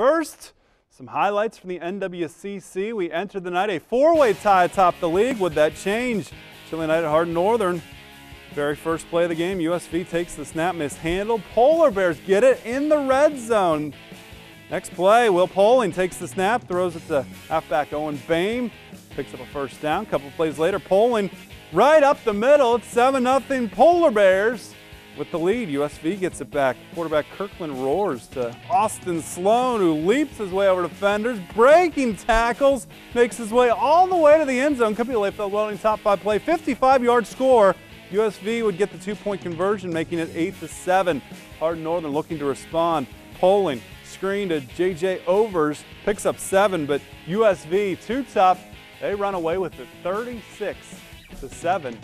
First, some highlights from the NWCC. We entered the night a four-way tie atop the league. Would that change? Chilly night at Hardin Northern. Very first play of the game, USV takes the snap, mishandled. Polar Bears get it in the red zone. Next play, Will Poling takes the snap, throws it to halfback Owen Bame, picks up a first down. couple plays later, Poling right up the middle. It's 7 0 Polar Bears with the lead. USV gets it back. Quarterback Kirkland roars to Austin Sloan, who leaps his way over defenders, breaking tackles, makes his way all the way to the end zone. Could be a Layfield Welding top five play. 55 yard score. USV would get the two point conversion, making it 8 to 7. Hardin Northern looking to respond. Poling screen to JJ Overs, picks up seven, but USV, too tough. They run away with it 36 to 7.